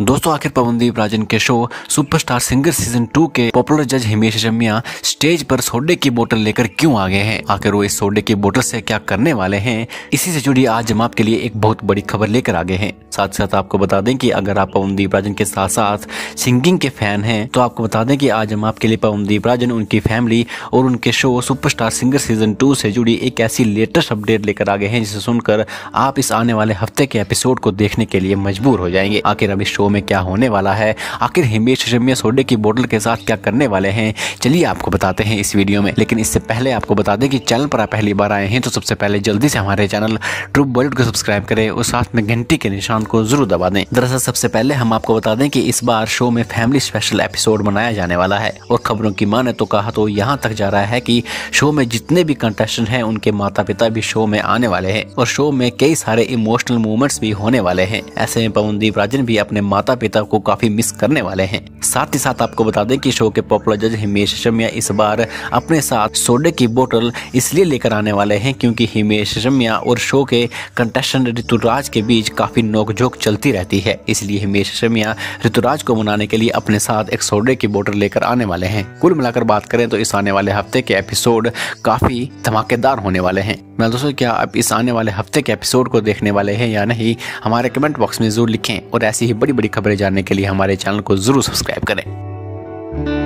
दोस्तों, आखिर पवनदीप राजन के show superstar singer season two के पॉपुलर जज हिमेश जमिया स्टेज पर सोडे की बोतल लेकर क्यों आ गए हैं? आखिर वो इस सोडे की बोतल से क्या करने वाले हैं? इसी से जुड़ी आज हम आपके लिए एक बहुत बड़ी खबर लेकर आ गए हैं। साथ साथ आपको बता दें कि अगर आप पवनदीप राजन के साथ साथ सिंगिंग के फ़ैन हैं तो आपको बता दें कि आज हम आपके लिए पवनदीप राजन, उनकी फैमिली और उनके show superstar singer season two से जुड़ी एक ऐसी लेटेस्ट अपडेट लेकर आ गए हैं, जिसे सुनकर आप इस आने वाले हफ़्ते के एपिसोड को देखने के लिए मजबूर हो जाएँगे। आखिर अब इस शो में क्या होने वाला है? आखिर हिमेश रेशमिया सोडे की बोतल के साथ क्या करने वाले हैं? चलिए आपको बताते हैं इस वीडियो में। लेकिन इससे पहले आपको बता दें कि चैनल पर आप पहली बार आए हैं तो सबसे पहले जल्दी से हमारे चैनल ट्रूप बॉलीवुड को सब्सक्राइब करें और साथ में घंटी के निशान को ज़रूर दबा दें। दरअसल सबसे पहले हम आपको बता दें कि इस बार शो में फैमिली स्पेशल एपिसोड बनाया जाने वाला है और खबरों की माने तो कहा तो यहाँ तक जा रहा है कि शो में जितने भी कंटेस्टेंट हैं, उनके माता पिता भी शो में आने वाले हैं और शो में कई सारे इमोशनल मूवमेंट्स भी होने वाले हैं। ऐसे में पवनदीप राजन भी अपने माता पिता को काफ़ी मिस करने वाले हैं। साथ ही साथ आपको बता दें कि शो के पॉपुलर जज हिमेश शमिया इस बार अपने साथ सोडे की बोतल इसलिए लेकर आने वाले हैं क्योंकि हिमेश शमिया और शो के कंटेस्टेंट ऋतुराज के बीच काफ़ी नोकझोंक चलती रहती है। इसलिए हिमेश शमिया ऋतुराज को मनाने के लिए अपने साथ एक सोडे की बोतल लेकर आने वाले हैं। कुल मिलाकर बात करें तो इस आने वाले हफ़्ते के एपिसोड काफ़ी धमाकेदार होने वाले हैं। मैं दोस्तों, क्या आप इस आने वाले हफ़्ते के एपिसोड को देखने वाले हैं या नहीं, हमारे कमेंट बॉक्स में ज़रूर लिखें और ऐसी ही बड़ी बड़ी खबरें जानने के लिए हमारे चैनल को ज़रूर सब्सक्राइब करें।